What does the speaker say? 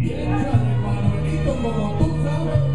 Y échale Manuelito como tú sabes.